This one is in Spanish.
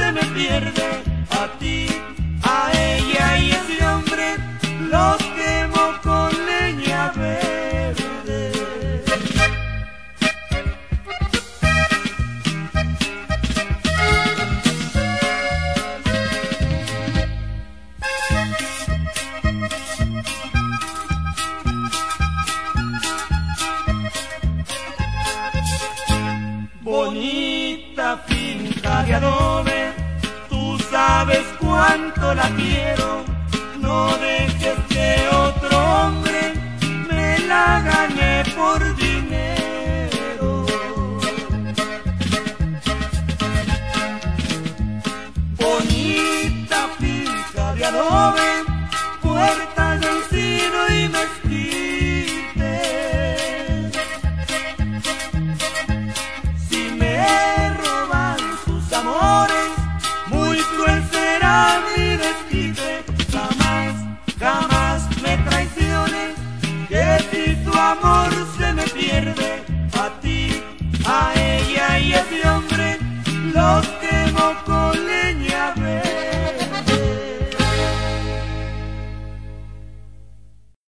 se me pierde a ti. cuanto la quiero, no dejes que otro hombre me la gane por dinero. Bonita finca de adobe verde